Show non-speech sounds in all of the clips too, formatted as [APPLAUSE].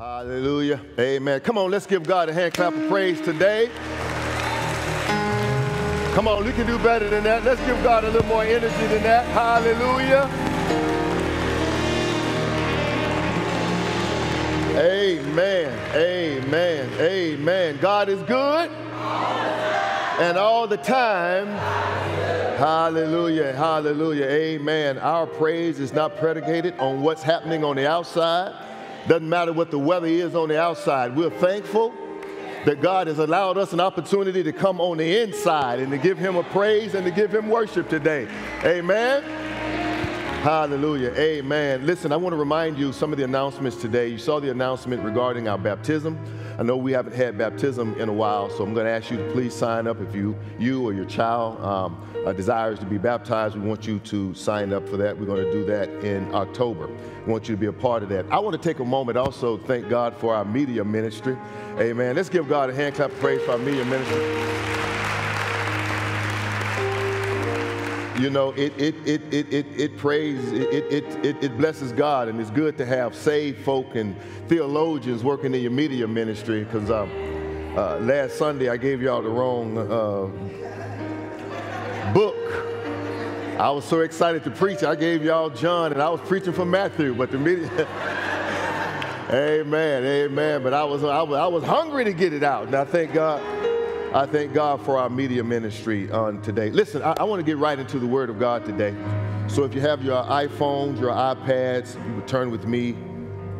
Hallelujah. Amen. Come on, let's give God a hand clap of praise today. Come on, we can do better than that. Let's give God a little more energy than that. Hallelujah. Amen. Amen. Amen. God is good. And all the time. Hallelujah. Hallelujah. Amen. Our praise is not predicated on what's happening on the outside. Doesn't matter what the weather is on the outside. We're thankful that God has allowed us an opportunity to come on the inside and to give Him a praise and to give Him worship today. Amen. Hallelujah. Amen. Listen, I want to remind you some of the announcements today. You saw the announcement regarding our baptism. I know we haven't had baptism in a while, so I'm going to ask you to please sign up if you, you or your child um, uh, desires to be baptized. We want you to sign up for that. We're going to do that in October. We want you to be a part of that. I want to take a moment also thank God for our media ministry. Amen. Let's give God a hand clap of praise for our media ministry. You know, it, it, it, it, it, it prays, it, it, it, it blesses God, and it's good to have saved folk and theologians working in your media ministry because um, uh, last Sunday I gave y'all the wrong uh, book. I was so excited to preach. I gave y'all John, and I was preaching from Matthew, but the media. [LAUGHS] amen, amen. But I was, I was, I was hungry to get it out, and I thank God. I thank God for our media ministry on today. Listen, I, I want to get right into the Word of God today. So if you have your iPhones, your iPads, you would turn with me,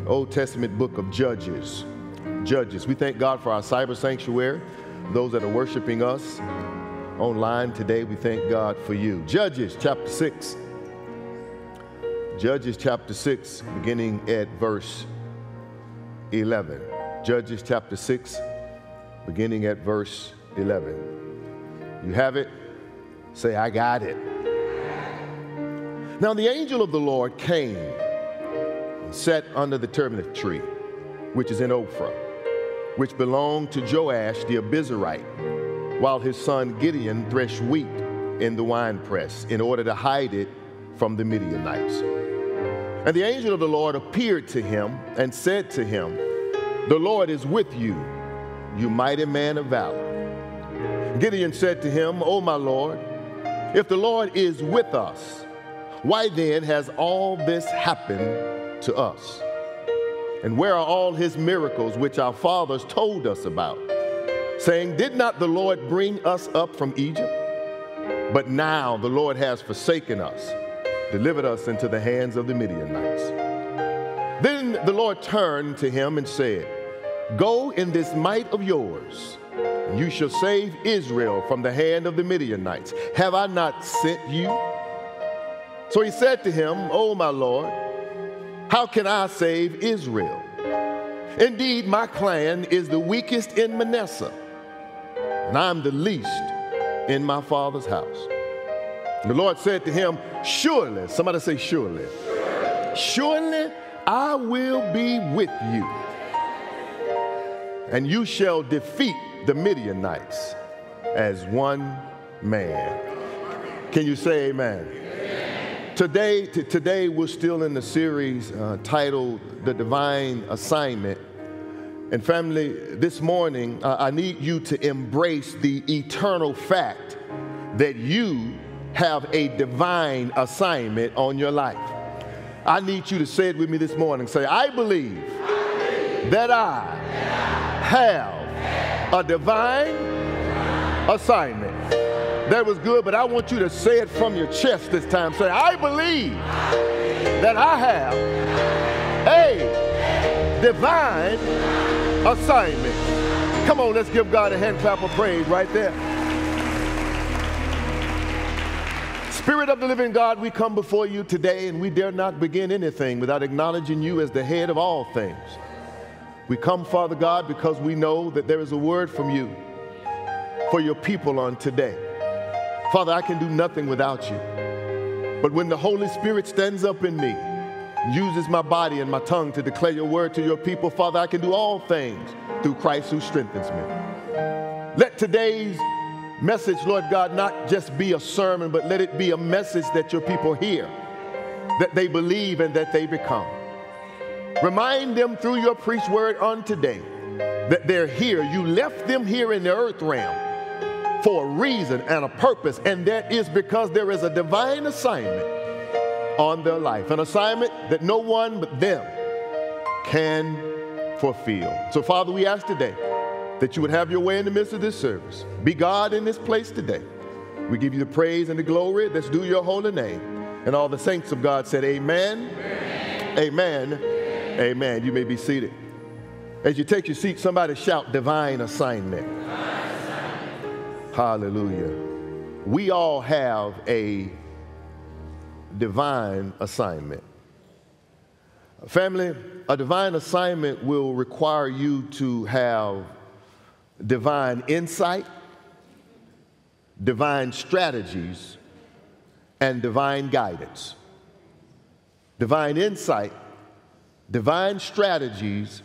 Old Testament book of Judges. Judges. We thank God for our cyber sanctuary, those that are worshiping us online today. We thank God for you. Judges chapter 6. Judges chapter 6, beginning at verse 11. Judges chapter 6, beginning at verse 11. You have it? Say, I got it. Now the angel of the Lord came and sat under the terebinth tree, which is in Ophrah, which belonged to Joash the Abiezrite, while his son Gideon threshed wheat in the winepress in order to hide it from the Midianites. And the angel of the Lord appeared to him and said to him, The Lord is with you, you mighty man of valor. Gideon said to him, O my Lord, if the Lord is with us, why then has all this happened to us? And where are all his miracles which our fathers told us about, saying, Did not the Lord bring us up from Egypt? But now the Lord has forsaken us, delivered us into the hands of the Midianites. Then the Lord turned to him and said, Go in this might of yours you shall save Israel from the hand of the Midianites. Have I not sent you? So he said to him, Oh, my Lord, how can I save Israel? Indeed, my clan is the weakest in Manasseh, and I'm the least in my father's house. The Lord said to him, Surely, somebody say, Surely, surely I will be with you, and you shall defeat the Midianites as one man. Can you say amen? amen. Today, t- today we're still in the series uh, titled The Divine Assignment. And family, this morning uh, I need you to embrace the eternal fact that you have a divine assignment on your life. I need you to say it with me this morning. Say, I believe, I believe that, I that I have a divine assignment. That was good, but I want you to say it from your chest this time. Say, I believe that I have a divine assignment. Come on, let's give God a hand clap of praise right there. Spirit of the living God, we come before you today and we dare not begin anything without acknowledging you as the head of all things. We come, Father God, because we know that there is a word from you for your people on today. Father, I can do nothing without you. But when the Holy Spirit stands up in me, uses my body and my tongue to declare your word to your people, Father, I can do all things through Christ who strengthens me. Let today's message, Lord God, not just be a sermon, but let it be a message that your people hear, that they believe, and that they become. Remind them through your preached word on today that they're here. You left them here in the earth realm for a reason and a purpose, and that is because there is a divine assignment on their life, an assignment that no one but them can fulfill. So, Father, we ask today that you would have your way in the midst of this service. Be God in this place today. We give you the praise and the glory that's due your holy name. And all the saints of God said, Amen. Amen. Amen. Amen. You may be seated. As you take your seat, somebody shout divine assignment. divine. Hallelujah. We all have a divine assignment. Family, a divine assignment will require you to have divine insight, divine strategies, and divine guidance. Divine insight, divine strategies,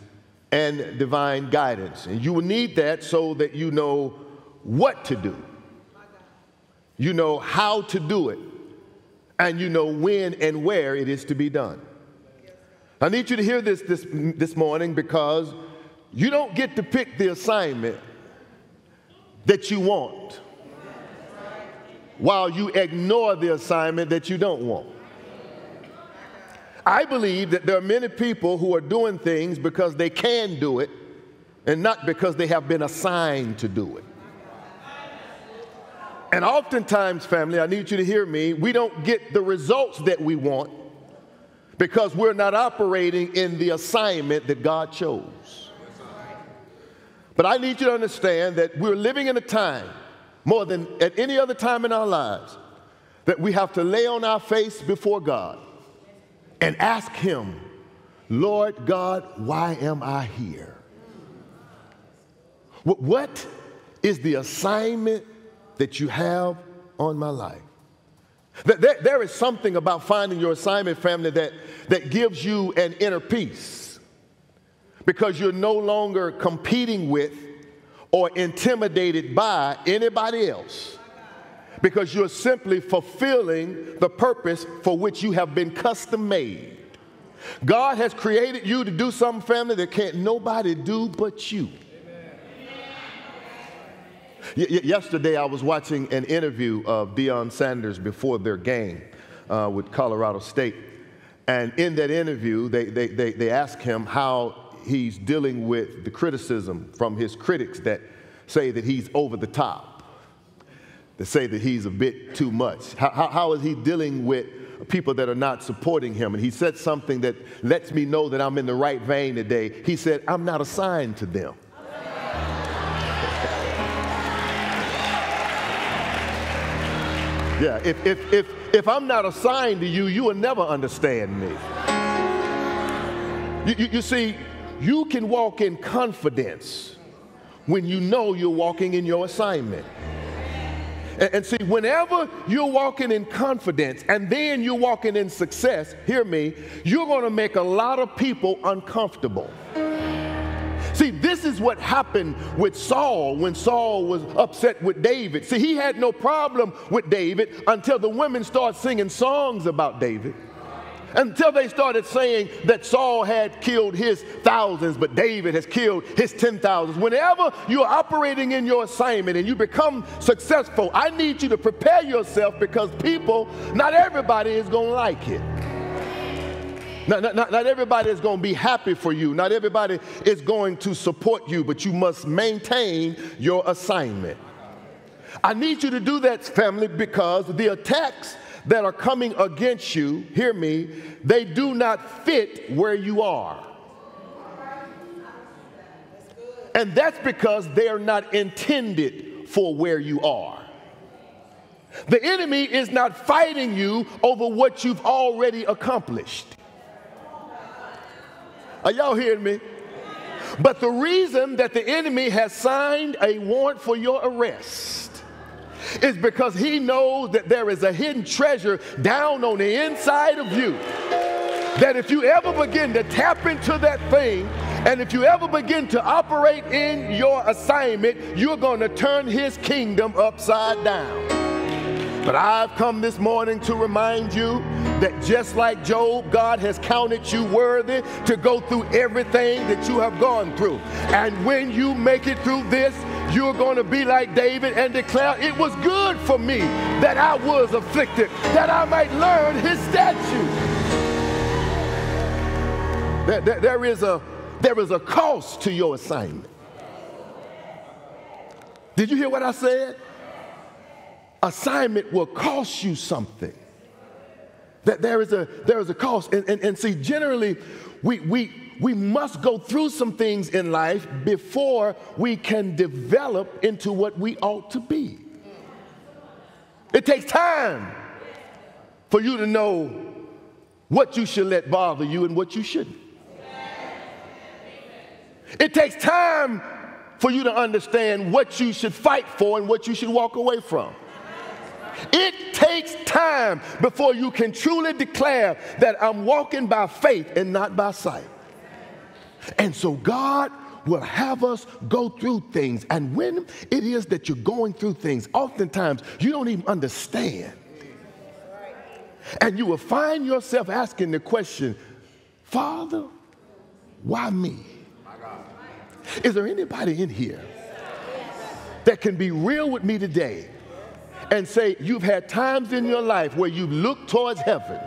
and divine guidance. And you will need that so that you know what to do, you know how to do it, and you know when and where it is to be done. I need you to hear this this, this morning because you don't get to pick the assignment that you want while you ignore the assignment that you don't want. I believe that there are many people who are doing things because they can do it and not because they have been assigned to do it. And oftentimes, family, I need you to hear me, we don't get the results that we want because we're not operating in the assignment that God chose. But I need you to understand that we're living in a time, more than at any other time in our lives, that we have to lay on our face before God and ask Him, Lord God, why am I here? What is the assignment that you have on my life? There is something about finding your assignment, family, that, that gives you an inner peace because you're no longer competing with or intimidated by anybody else because you're simply fulfilling the purpose for which you have been custom made. God has created you to do something, family, that can't nobody do but you. Y- yesterday, I was watching an interview of Deion Sanders before their game uh, with Colorado State. And in that interview, they, they, they, they asked him how he's dealing with the criticism from his critics that say that he's over the top to say that he's a bit too much? How, how, how is he dealing with people that are not supporting him? And he said something that lets me know that I'm in the right vein today. He said, I'm not assigned to them. [LAUGHS] Yeah, if, if, if, if I'm not assigned to you, you will never understand me. You, you, you see, you can walk in confidence when you know you're walking in your assignment. And, see, whenever you're walking in confidence and then you're walking in success, hear me, you're going to make a lot of people uncomfortable. See, this is what happened with Saul when Saul was upset with David. See, he had no problem with David until the women started singing songs about David until they started saying that Saul had killed his thousands, but David has killed his ten thousands. Whenever you're operating in your assignment and you become successful, I need you to prepare yourself because people, not everybody is going to like it. Not, not, not, everybody is going to be happy for you. Not everybody is going to support you, but you must maintain your assignment. I need you to do that, family, because the attacks that are coming against you, hear me, they do not fit where you are. And that's because they are not intended for where you are. The enemy is not fighting you over what you've already accomplished. Are y'all hearing me? But the reason that the enemy has signed a warrant for your arrest is because he knows that there is a hidden treasure down on the inside of you. That if you ever begin to tap into that thing, and if you ever begin to operate in your assignment, you're going to turn his kingdom upside down. But I've come this morning to remind you that just like Job, God has counted you worthy to go through everything that you have gone through. And when you make it through this, you're going to be like David and declare, It was good for me that I was afflicted, that I might learn his statutes. There, there, there, is a, there is a cost to your assignment. Did you hear what I said? assignment will cost you something. That there is a there is a cost. And, and, and see, generally, we we we must go through some things in life before we can develop into what we ought to be. It takes time for you to know what you should let bother you and what you shouldn't. It takes time for you to understand what you should fight for and what you should walk away from. It takes time before you can truly declare that I'm walking by faith and not by sight. And so God will have us go through things. And when it is that you're going through things, oftentimes you don't even understand. And you will find yourself asking the question, Father, why me? Is there anybody in here that can be real with me today and say, You've had times in your life where you look towards heaven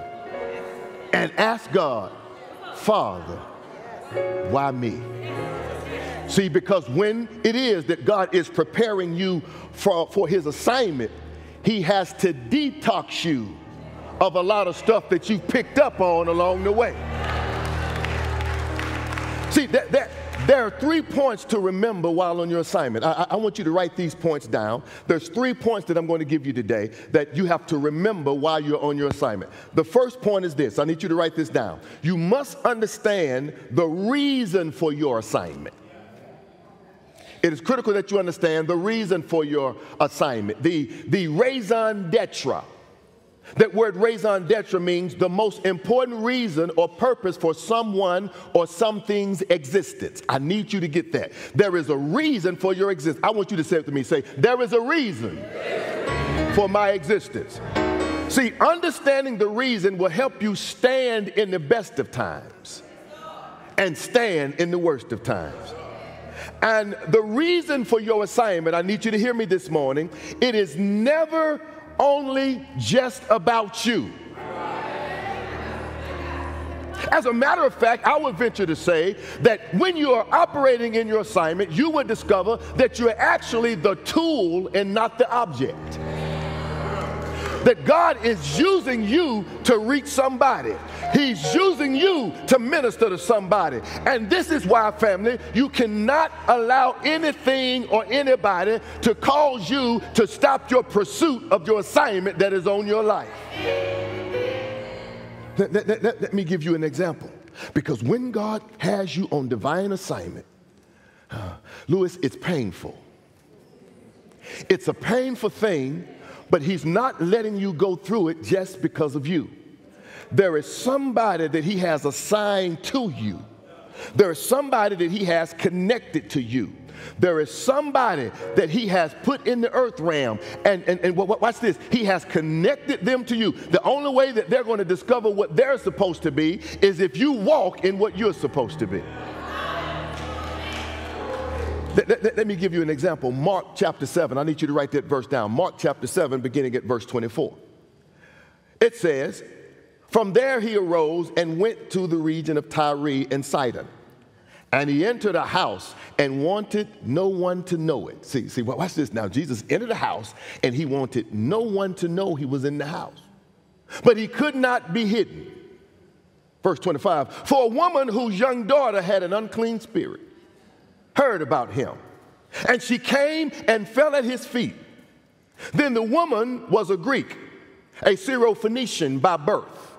and ask God, Father, why me? See, because when it is that God is preparing you for, for his assignment, he has to detox you of a lot of stuff that you've picked up on along the way. See, that, that, there are three points to remember while on your assignment. I, I, want you to write these points down. There's three points that I'm going to give you today that you have to remember while you're on your assignment. The first point is this I need you to write this down. You must understand the reason for your assignment. It is critical that you understand the reason for your assignment, the, the raison d'etre that word raison d'etre means the most important reason or purpose for someone or something's existence. I need you to get that. There is a reason for your existence. I want you to say it to me. Say, there is a reason for my existence. See, understanding the reason will help you stand in the best of times and stand in the worst of times. And the reason for your assignment, I need you to hear me this morning, it is never only just about you. As a matter of fact, I would venture to say that when you are operating in your assignment, you would discover that you're actually the tool and not the object that God is using you to reach somebody. He's using you to minister to somebody. And this is why, family, you cannot allow anything or anybody to cause you to stop your pursuit of your assignment that is on your life. Let, let, let, let me give you an example. Because when God has you on divine assignment, uh, Lewis, it's painful. It's a painful thing but he's not letting you go through it just because of you. There is somebody that he has assigned to you. There is somebody that he has connected to you. There is somebody that he has put in the earth realm. And, and, and watch this. He has connected them to you. The only way that they're going to discover what they're supposed to be is if you walk in what you're supposed to be. Let, let, let, me give you an example. Mark chapter 7. I need you to write that verse down. Mark chapter 7, beginning at verse 24. It says, From there he arose and went to the region of Tyre and Sidon. And he entered a house and wanted no one to know it. See, see, watch this now. Jesus entered a house and he wanted no one to know he was in the house. But he could not be hidden. Verse 25 For a woman whose young daughter had an unclean spirit heard about him. And she came and fell at his feet. Then the woman was a Greek, a Syrophoenician by birth.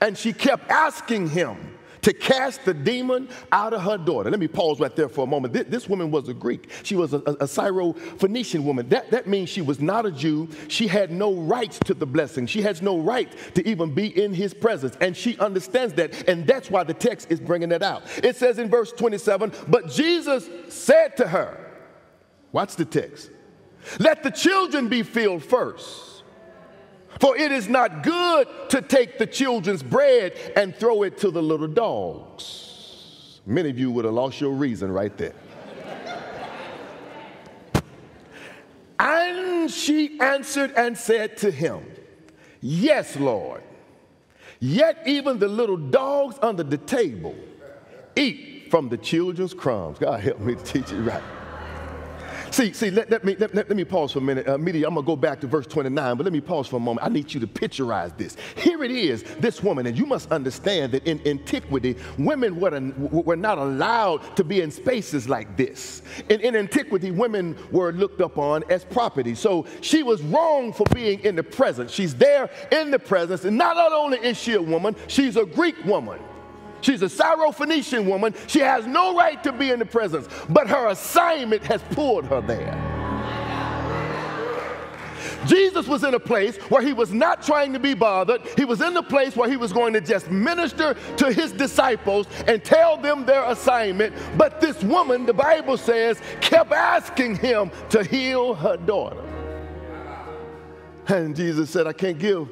And she kept asking him to cast the demon out of her daughter. Let me pause right there for a moment. This, this woman was a Greek. She was a, a, a Syro-Phoenician woman. That, that means she was not a Jew. She had no rights to the blessing. She has no right to even be in his presence. And she understands that. And that's why the text is bringing that out. It says in verse 27, but Jesus said to her, watch the text, let the children be filled first. For it is not good to take the children's bread and throw it to the little dogs. Many of you would have lost your reason right there. and she answered and said to him, Yes, Lord. Yet even the little dogs under the table eat from the children's crumbs. God help me to teach it right. See, see, let, let me, let, let, me pause for a minute. Uh, immediately, I'm going to go back to verse 29, but let me pause for a moment. I need you to picturize this. Here it is, this woman, and you must understand that in antiquity, women were, were not allowed to be in spaces like this. In, in antiquity, women were looked upon as property. So she was wrong for being in the presence. She's there in the presence, and not only is she a woman, she's a Greek woman. She's a Syrophoenician woman. She has no right to be in the presence, but her assignment has pulled her there. Jesus was in a place where he was not trying to be bothered. He was in the place where he was going to just minister to his disciples and tell them their assignment. But this woman, the Bible says, kept asking him to heal her daughter. And Jesus said, I can't give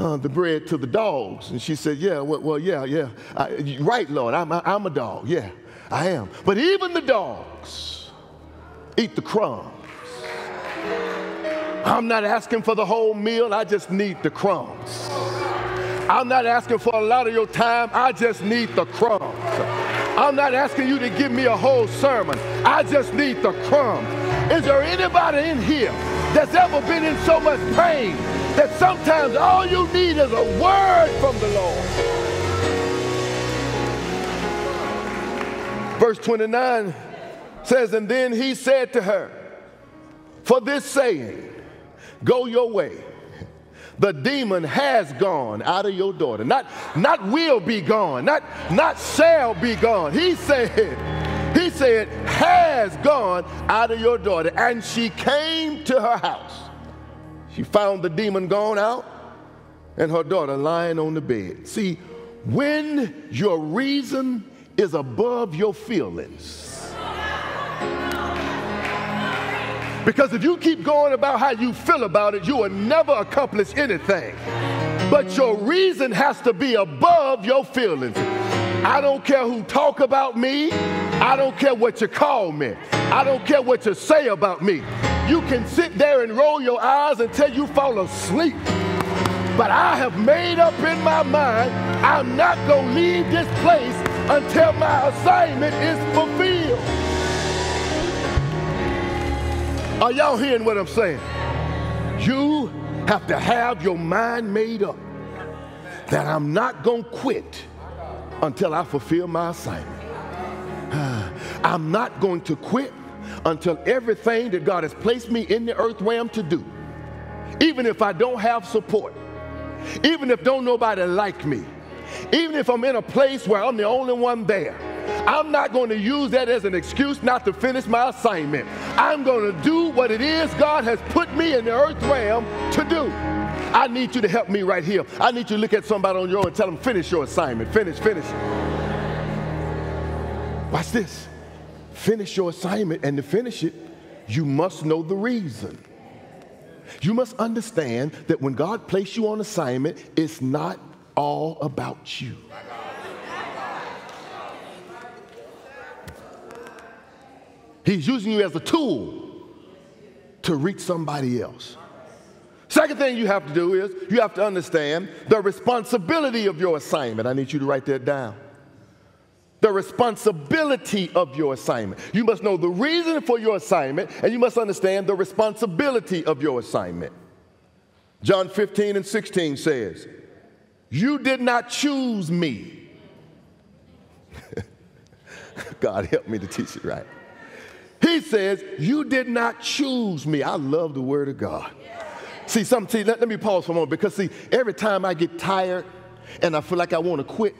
uh, the bread to the dogs. And she said, Yeah, well, well yeah, yeah. I, right, Lord, I'm, I'm a dog. Yeah, I am. But even the dogs eat the crumbs. I'm not asking for the whole meal, I just need the crumbs. I'm not asking for a lot of your time, I just need the crumbs. I'm not asking you to give me a whole sermon, I just need the crumbs. Is there anybody in here that's ever been in so much pain that sometimes all you need is a word from the Lord. Verse 29 says, And then he said to her, For this saying, go your way. The demon has gone out of your daughter. Not, not will be gone, not, not shall be gone. He said, he said, has gone out of your daughter. And she came to her house. She found the demon gone out and her daughter lying on the bed. See, when your reason is above your feelings, because if you keep going about how you feel about it, you will never accomplish anything. But your reason has to be above your feelings. I don't care who talk about me. I don't care what you call me. I don't care what you say about me. You can sit there and roll your eyes until you fall asleep. But I have made up in my mind, I'm not going to leave this place until my assignment is fulfilled. Are y'all hearing what I'm saying? You have to have your mind made up that I'm not going to quit until I fulfill my assignment. [SIGHS] I'm not going to quit until everything that God has placed me in the earth realm to do, even if I don't have support, even if don't nobody like me, even if I'm in a place where I'm the only one there, I'm not going to use that as an excuse not to finish my assignment. I'm going to do what it is God has put me in the earth realm to do. I need you to help me right here. I need you to look at somebody on your own and tell them, finish your assignment. Finish, finish. Watch this finish your assignment, and to finish it, you must know the reason. You must understand that when God placed you on assignment, it's not all about you. He's using you as a tool to reach somebody else. Second thing you have to do is you have to understand the responsibility of your assignment. I need you to write that down the responsibility of your assignment. You must know the reason for your assignment, and you must understand the responsibility of your assignment. John 15 and 16 says, You did not choose me. [LAUGHS] God help me to teach it right. He says, You did not choose me. I love the word of God. See, some, see let, let me pause for a moment because, see, every time I get tired and I feel like I want to quit,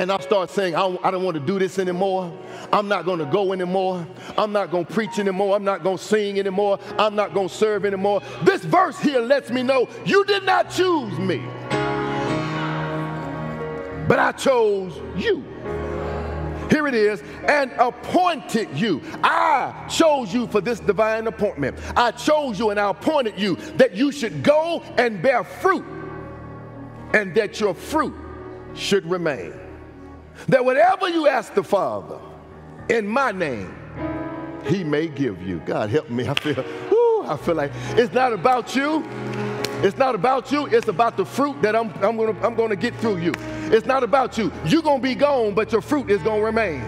and I start saying, I don't, I don't want to do this anymore. I'm not going to go anymore. I'm not going to preach anymore. I'm not going to sing anymore. I'm not going to serve anymore. This verse here lets me know you did not choose me, but I chose you. Here it is, and appointed you. I chose you for this divine appointment. I chose you and I appointed you that you should go and bear fruit, and that your fruit should remain. That whatever you ask the Father in my name, he may give you. God help me. I feel, whoo, I feel like it's not about you. It's not about you. It's about the fruit that I'm, I'm gonna I'm gonna get through you. It's not about you. You're gonna be gone, but your fruit is gonna remain.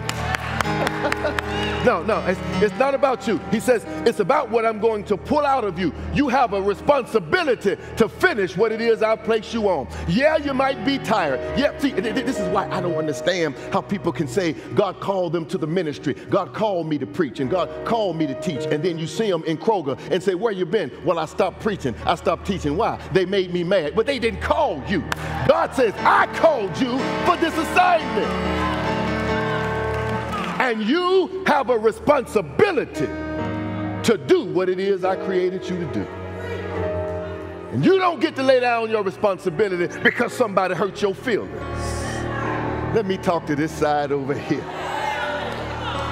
No, no, it's, it's not about you. He says, it's about what I'm going to pull out of you. You have a responsibility to finish what it is I place you on. Yeah, you might be tired. Yeah, see, this is why I don't understand how people can say, God called them to the ministry. God called me to preach, and God called me to teach. And then you see them in Kroger and say, Where you been? Well, I stopped preaching. I stopped teaching. Why? They made me mad. But they didn't call you. God says, I called you for this assignment. And you have a responsibility to do what it is I created you to do. And you don't get to lay down your responsibility because somebody hurt your feelings. Let me talk to this side over here.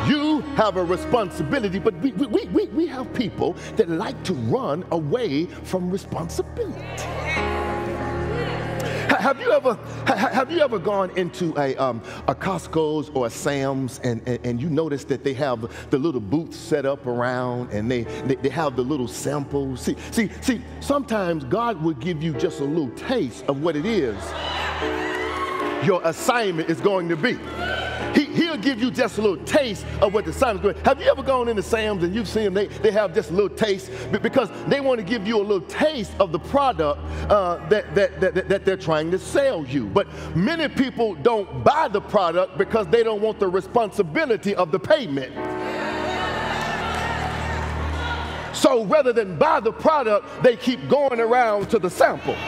You have a responsibility, but we, we, we, we have people that like to run away from responsibility. Have you ever have you ever gone into a um, a Costco's or a Sam's and, and, and you notice that they have the little booths set up around and they, they, they have the little samples. See see see sometimes God will give you just a little taste of what it is your assignment is going to be. He, he'll give you just a little taste of what the is doing. Have you ever gone into Sam's and you've seen them, they, they have just a little taste because they want to give you a little taste of the product uh, that, that, that, that they're trying to sell you. But many people don't buy the product because they don't want the responsibility of the payment. So rather than buy the product, they keep going around to the sample. [LAUGHS]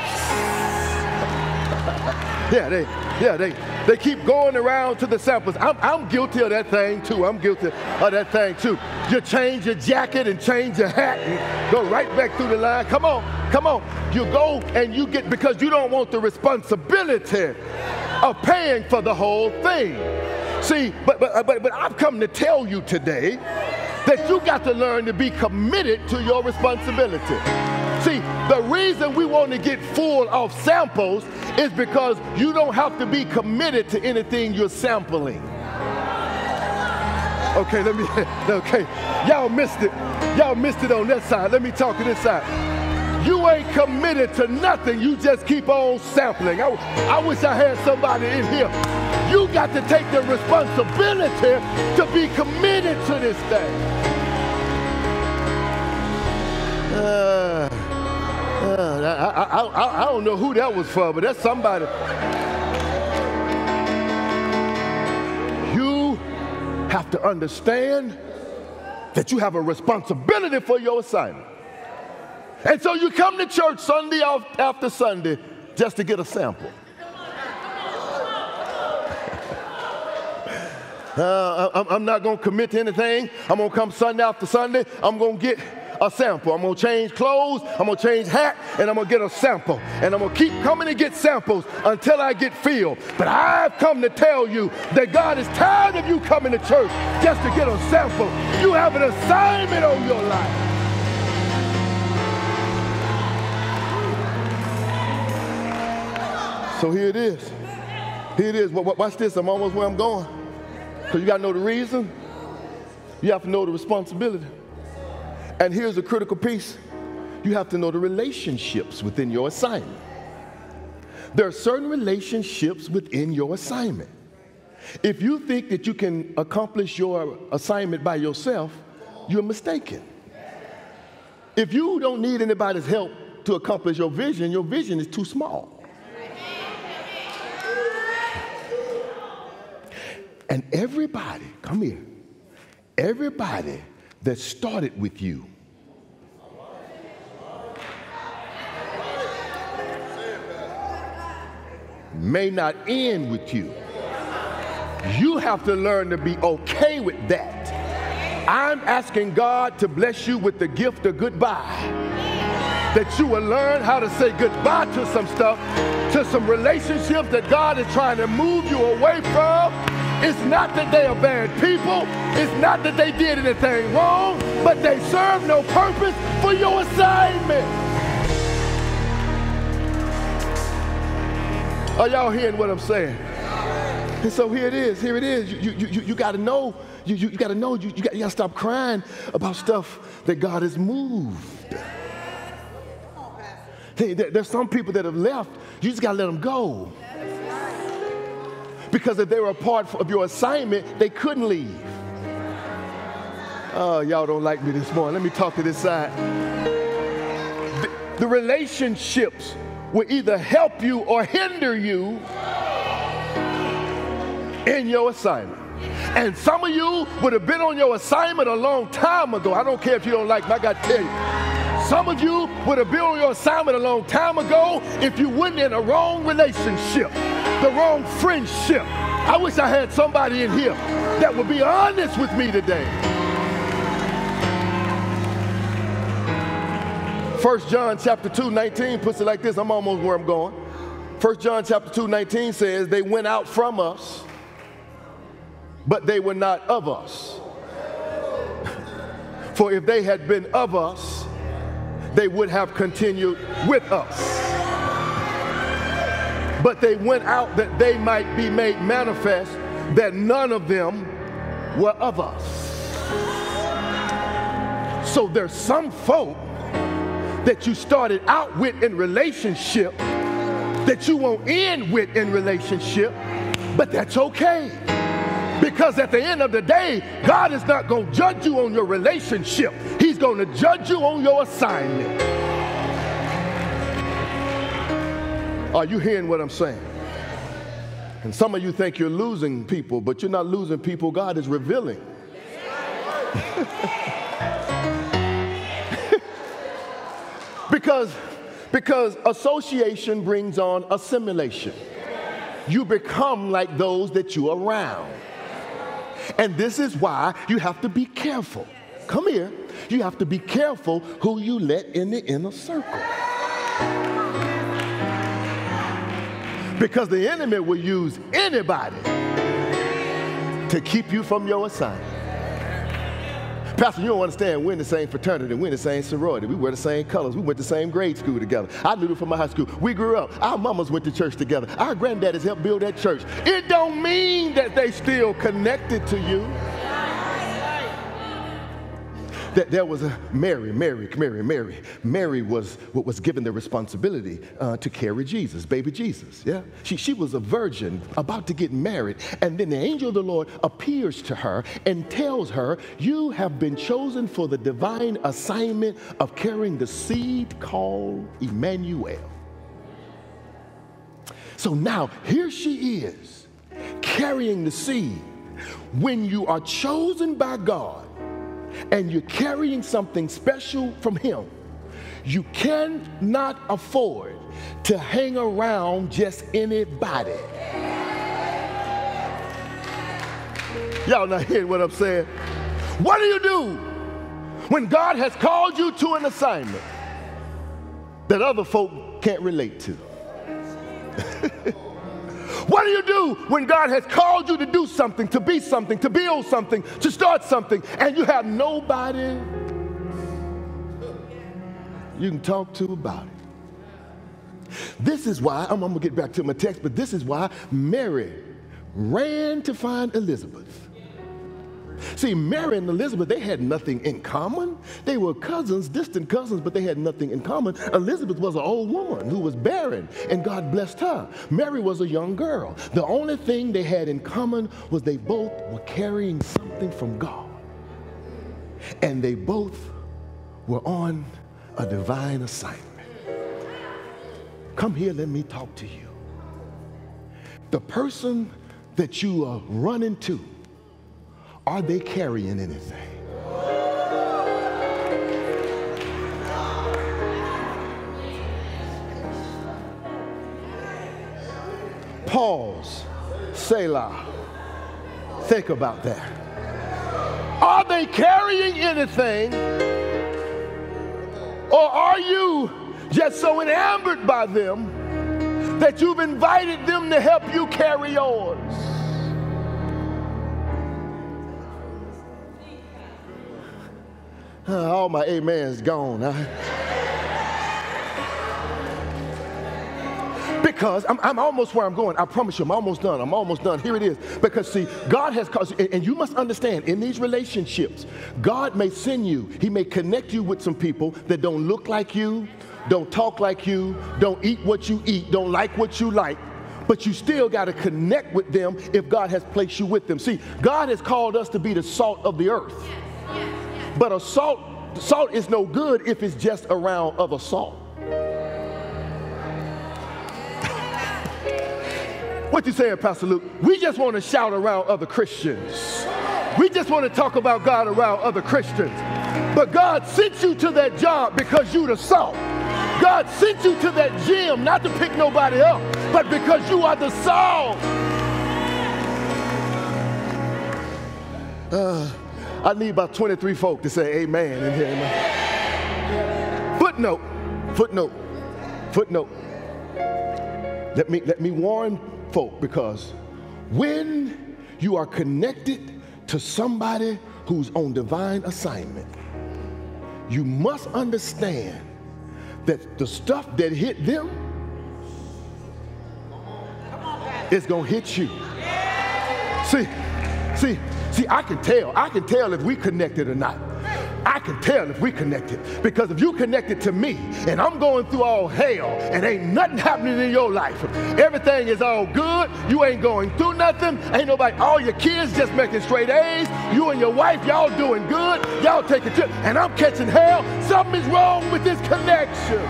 yeah, they, yeah, they, they keep going around to the samples. I'm, I'm guilty of that thing too. I'm guilty of that thing too. You change your jacket and change your hat and go right back through the line. Come on, come on. You go and you get, because you don't want the responsibility of paying for the whole thing. See, but, but, but, but I've come to tell you today that you got to learn to be committed to your responsibility. See, the reason we want to get full of samples is because you don't have to be committed to anything you're sampling. Okay, let me, [LAUGHS] okay. Y'all missed it. Y'all missed it on that side. Let me talk to this side. You ain't committed to nothing. You just keep on sampling. I, I wish I had somebody in here. You got to take the responsibility to be committed to this thing. Uh, I, I, I, I don't know who that was for, but that's somebody. You have to understand that you have a responsibility for your assignment. And so you come to church Sunday after Sunday just to get a sample. Uh, I'm not going to commit to anything. I'm going to come Sunday after Sunday. I'm going to get a sample. I'm gonna change clothes, I'm gonna change hat, and I'm gonna get a sample. And I'm gonna keep coming to get samples until I get filled. But I've come to tell you that God is tired of you coming to church just to get a sample. You have an assignment on your life. So here it is. Here it is. Watch this. I'm almost where I'm going. Because you got to know the reason. You have to know the responsibility. And here's a critical piece you have to know the relationships within your assignment. There are certain relationships within your assignment. If you think that you can accomplish your assignment by yourself, you're mistaken. If you don't need anybody's help to accomplish your vision, your vision is too small. And everybody, come here, everybody that started with you. May not end with you. You have to learn to be okay with that. I'm asking God to bless you with the gift of goodbye. That you will learn how to say goodbye to some stuff, to some relationships that God is trying to move you away from It's not that they are bad people. It's not that they did anything wrong, but they serve no purpose for your assignment. Are y'all hearing what I'm saying? And so here it is. Here it is. You, you, you, you got to know. You, you, you got to know. You, you got to stop crying about stuff that God has moved. There's some people that have left. You just got to let them go. Because if they were a part of your assignment, they couldn't leave. Oh, y'all don't like me this morning. Let me talk to this side. The, the relationships will either help you or hinder you in your assignment. And some of you would have been on your assignment a long time ago. I don't care if you don't like me, I got to tell you. Some of you would have been on your assignment a long time ago if you weren't in a wrong relationship, the wrong friendship. I wish I had somebody in here that would be honest with me today. First John chapter 2, 19 puts it like this. I'm almost where I'm going. First John chapter 2, 19 says, They went out from us but they were not of us. [LAUGHS] For if they had been of us, they would have continued with us. But they went out that they might be made manifest that none of them were of us. So there's some folk that you started out with in relationship that you won't end with in relationship, but that's okay. Because at the end of the day, God is not going to judge you on your relationship, He's going to judge you on your assignment. Are you hearing what I'm saying? And some of you think you're losing people, but you're not losing people. God is revealing. [LAUGHS] because, because association brings on assimilation. You become like those that you're around. And this is why you have to be careful. Come here. You have to be careful who you let in the inner circle. Because the enemy will use anybody to keep you from your assignment. Pastor, you don't understand. We're in the same fraternity. We're in the same sorority. We wear the same colors. We went to the same grade school together. I knew them from my high school. We grew up. Our mamas went to church together. Our granddaddies helped build that church. It don't mean that they still connected to you that there was a Mary, Mary, Mary, Mary. Mary was what was given the responsibility uh, to carry Jesus, baby Jesus. Yeah, she she was a virgin about to get married, and then the angel of the Lord appears to her and tells her, "You have been chosen for the divine assignment of carrying the seed called Emmanuel." So now here she is, carrying the seed. When you are chosen by God and you're carrying something special from Him, you cannot afford to hang around just anybody. Y'all not hearing what I'm saying? What do you do when God has called you to an assignment that other folk can't relate to? [LAUGHS] What do you do when God has called you to do something, to be something, to build something, to start something, and you have nobody you can talk to about it? This is why, I'm, I'm gonna get back to my text, but this is why Mary ran to find Elizabeth. See, Mary and Elizabeth, they had nothing in common. They were cousins, distant cousins, but they had nothing in common. Elizabeth was an old woman who was barren, and God blessed her. Mary was a young girl. The only thing they had in common was they both were carrying something from God. And they both were on a divine assignment. Come here, let me talk to you. The person that you are running to are they carrying anything? Pause. Selah. Think about that. Are they carrying anything? Or are you just so enamored by them that you've invited them to help you carry yours? All my amens gone. because I'm, I'm, almost where I'm going. I promise you, I'm almost done. I'm almost done. Here it is. Because, see, God has caused, and, and you must understand, in these relationships, God may send you, He may connect you with some people that don't look like you, don't talk like you, don't eat what you eat, don't like what you like. But you still got to connect with them if God has placed you with them. See, God has called us to be the salt of the earth. Yes, yes. But a salt, salt is no good if it's just around other salt. What you saying, Pastor Luke? We just want to shout around other Christians. We just want to talk about God around other Christians. But God sent you to that job because you the salt. God sent you to that gym not to pick nobody up, but because you are the salt. Uh, I need about 23 folk to say amen in here. Amen. Footnote, footnote, footnote. Let me, let me warn folk because when you are connected to somebody who's on divine assignment, you must understand that the stuff that hit them is going to hit you. See, see, see, I can tell. I can tell if we connected or not. I can tell if we connected. Because if you connected to me and I'm going through all hell and ain't nothing happening in your life, everything is all good, you ain't going through nothing, ain't nobody, all your kids just making straight A's, you and your wife, y'all doing good, y'all taking trips, and I'm catching hell, something is wrong with this connection.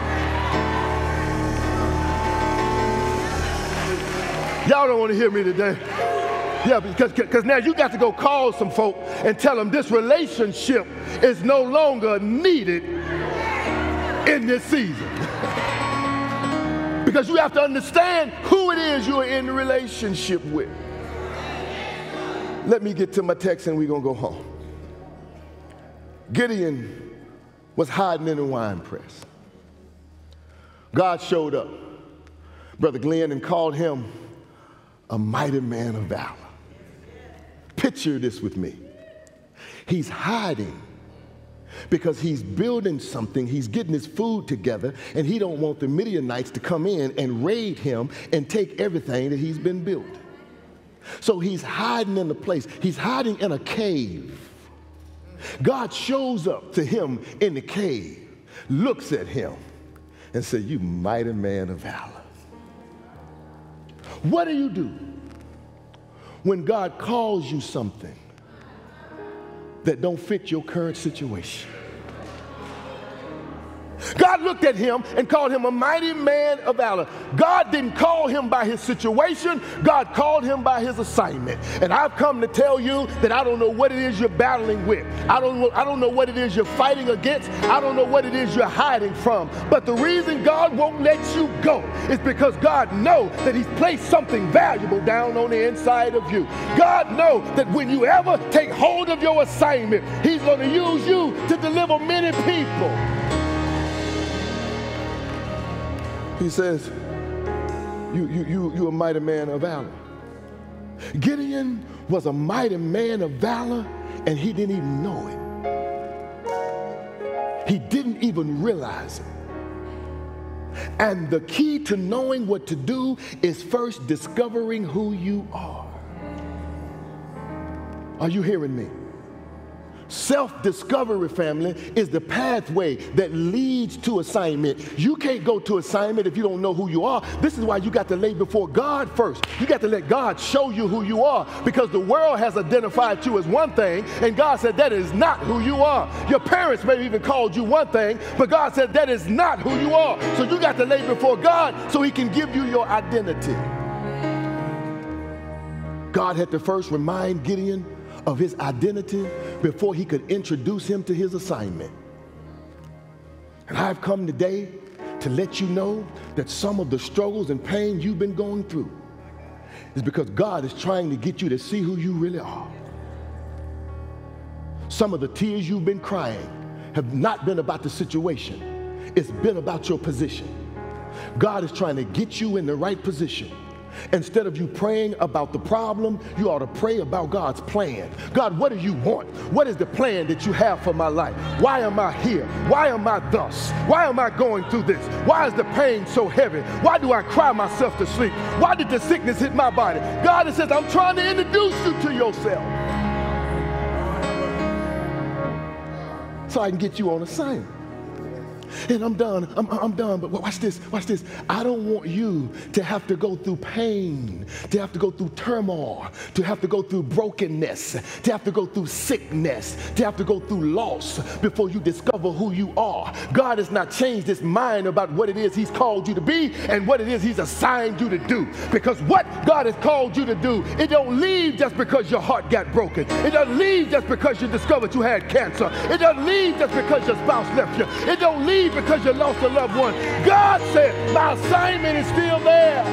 Y'all don't want to hear me today. Yeah, because because now you got to go call some folk and tell them this relationship is no longer needed in this season. [LAUGHS] because you have to understand who it is you're in relationship with. Let me get to my text and we're going to go home. Gideon was hiding in the wine press. God showed up, Brother Glenn, and called him a mighty man of valor. Picture this with me. He's hiding because he's building something. He's getting his food together and he don't want the midianites to come in and raid him and take everything that he's been building. So he's hiding in a place. He's hiding in a cave. God shows up to him in the cave looks at him and says you mighty man of valor. What do you do when God calls you something that don't fit your current situation. God looked at him and called him a mighty man of valor. God didn't call him by his situation, God called him by his assignment. And I've come to tell you that I don't know what it is you're battling with. I don't know, I don't know what it is you're fighting against. I don't know what it is you're hiding from. But the reason God won't let you go is because God knows that he's placed something valuable down on the inside of you. God knows that when you ever take hold of your assignment, he's going to use you to deliver many people. He says, you, you, you, you're a mighty man of valor. Gideon was a mighty man of valor, and he didn't even know it. He didn't even realize it. And the key to knowing what to do is first discovering who you are. Are you hearing me? Self discovery, family, is the pathway that leads to assignment. You can't go to assignment if you don't know who you are. This is why you got to lay before God first. You got to let God show you who you are because the world has identified you as one thing, and God said that is not who you are. Your parents may have even called you one thing, but God said that is not who you are. So you got to lay before God so He can give you your identity. God had to first remind Gideon of his identity before he could introduce him to his assignment. And I've come today to let you know that some of the struggles and pain you've been going through is because God is trying to get you to see who you really are. Some of the tears you've been crying have not been about the situation, it's been about your position. God is trying to get you in the right position Instead of you praying about the problem, you ought to pray about God's plan. God, what do you want? What is the plan that you have for my life? Why am I here? Why am I thus? Why am I going through this? Why is the pain so heavy? Why do I cry myself to sleep? Why did the sickness hit my body? God says, I'm trying to introduce you to yourself. So I can get you on assignment and I'm done. I'm, I'm done. But watch this, watch this. I don't want you to have to go through pain, to have to go through turmoil, to have to go through brokenness, to have to go through sickness, to have to go through loss before you discover who you are. God has not changed his mind about what it is he's called you to be and what it is he's assigned you to do. Because what God has called you to do, it don't leave just because your heart got broken. It doesn't leave just because you discovered you had cancer. It doesn't leave just because your spouse left you. It don't leave because you lost a loved one. God said, my assignment is still there.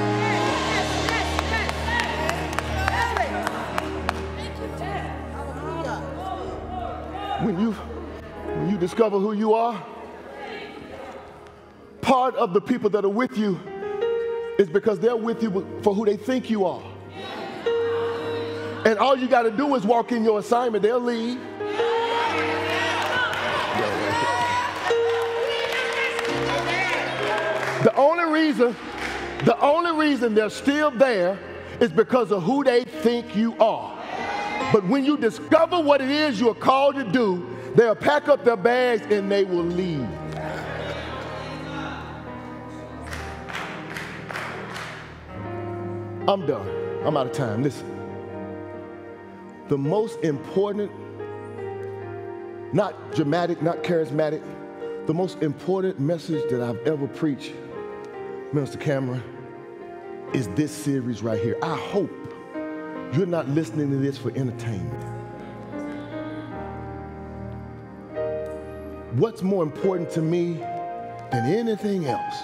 When you, when you discover who you are, part of the people that are with you is because they're with you for who they think you are. And all you got to do is walk in your assignment, they'll leave. The only reason, the only reason they're still there is because of who they think you are. But when you discover what it is you're called to do, they'll pack up their bags and they will leave. I'm done. I'm out of time. Listen. The most important, not dramatic, not charismatic, the most important message that I've ever preached Minister Cameron, is this series right here. I hope you're not listening to this for entertainment. What's more important to me than anything else?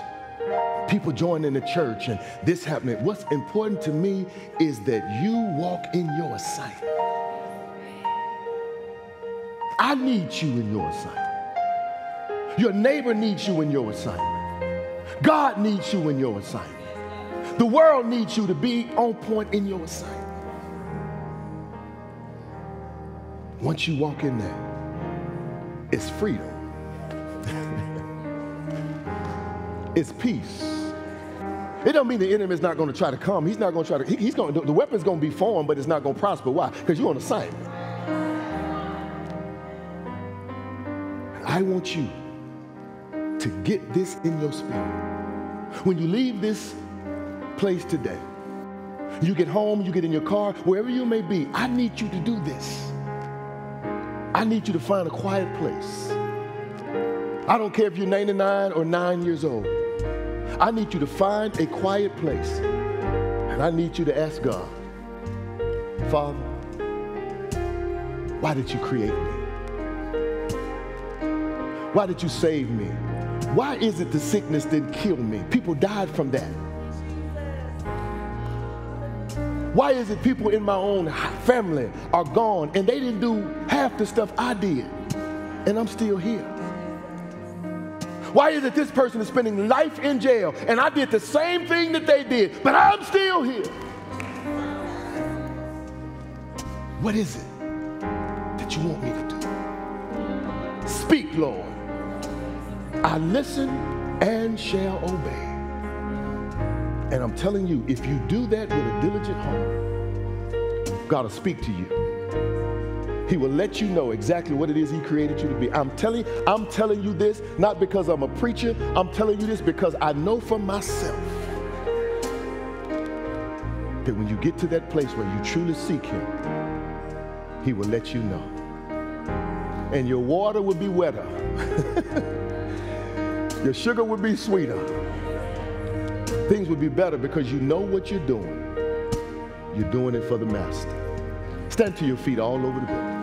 People joining the church and this happening. What's important to me is that you walk in your assignment. I need you in your assignment. Your neighbor needs you in your assignment. God needs you in your assignment. The world needs you to be on point in your assignment. Once you walk in there, it's freedom. [LAUGHS] it's peace. It don't mean the enemy is not going to try to come. He's not going to try to, he, he's going to, the weapon's going to be formed, but it's not going to prosper. Why? Because you're on assignment. I want you to get this in your spirit. When you leave this place today, you get home, you get in your car, wherever you may be, I need you to do this. I need you to find a quiet place. I don't care if you're 99 or 9 years old. I need you to find a quiet place. And I need you to ask God, Father, why did you create me? Why did you save me? Why is it the sickness didn't kill me? People died from that. Why is it people in my own family are gone and they didn't do half the stuff I did and I'm still here? Why is it this person is spending life in jail and I did the same thing that they did, but I'm still here? What is it that you want me to do? Speak, Lord. I listen and shall obey. And I'm telling you, if you do that with a diligent heart, God will speak to you. He will let you know exactly what it is he created you to be. I'm telling I'm telling you this not because I'm a preacher. I'm telling you this because I know for myself that when you get to that place where you truly seek him, he will let you know. And your water will be wetter. [LAUGHS] Your sugar would be sweeter. Things would be better because you know what you're doing. You're doing it for the Master. Stand to your feet all over the building.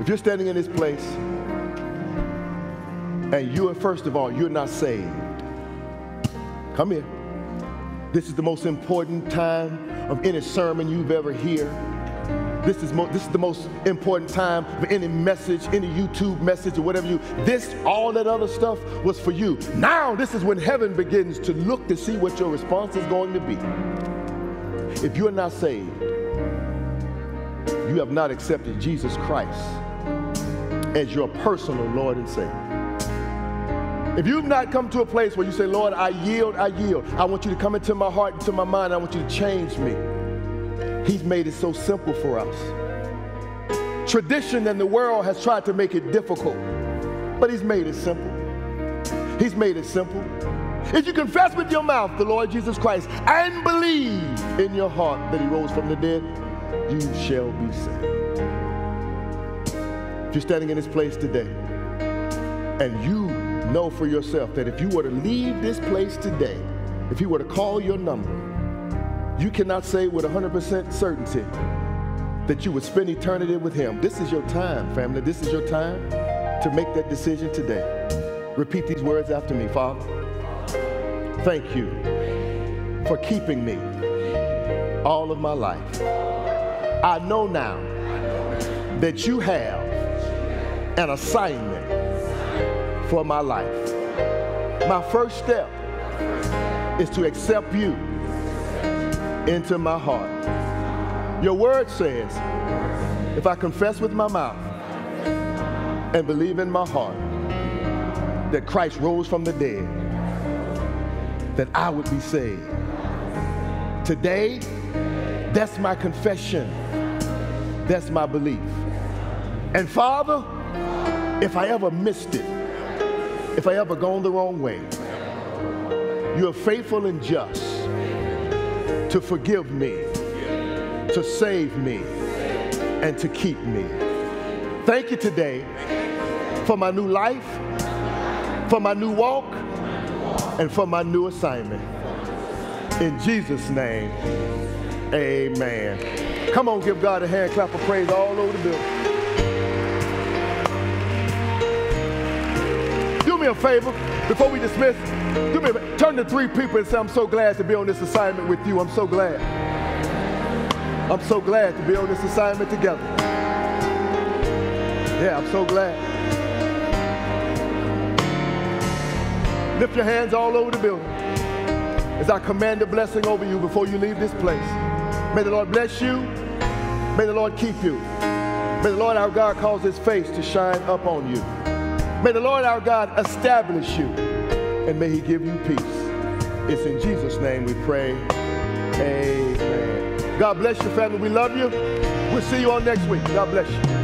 If you're standing in this place and you are, first of all, you're not saved, Come here. This is the most important time of any sermon you've ever heard. This is, mo- this is the most important time of any message, any YouTube message or whatever you, this, all that other stuff was for you. Now, this is when heaven begins to look to see what your response is going to be. If you're not saved, you have not accepted Jesus Christ as your personal Lord and Savior. If you've not come to a place where you say, Lord, I yield, I yield. I want you to come into my heart, into my mind. I want you to change me. He's made it so simple for us. Tradition and the world has tried to make it difficult, but He's made it simple. He's made it simple. If you confess with your mouth the Lord Jesus Christ and believe in your heart that He rose from the dead, you shall be saved. If you're standing in this place today and you know for yourself that if you were to leave this place today, if He were to call your number, you cannot say with 100% certainty that you would spend eternity with Him. This is your time, family. This is your time to make that decision today. Repeat these words after me, Father. Thank you for keeping me all of my life. I know now that you have an assignment for my life. My first step is to accept you into my heart. Your word says, if I confess with my mouth and believe in my heart that Christ rose from the dead, that I would be saved. Today, that's my confession. That's my belief. And Father, if I ever missed it, if I ever gone the wrong way, you are faithful and just to forgive me, to save me, and to keep me. Thank you today for my new life, for my new walk, and for my new assignment. In Jesus' name, amen. Come on, give God a hand clap of praise all over the building. Me a favor before we dismiss. Do me a, turn to three people and say, I'm so glad to be on this assignment with you. I'm so glad. I'm so glad to be on this assignment together. Yeah, I'm so glad. Lift your hands all over the building as I command a blessing over you before you leave this place. May the Lord bless you. May the Lord keep you. May the Lord our God cause his face to shine up on you. May the Lord our God establish you and may he give you peace. It's in Jesus' name we pray. Amen. God bless you, family. We love you. We'll see you all next week. God bless you.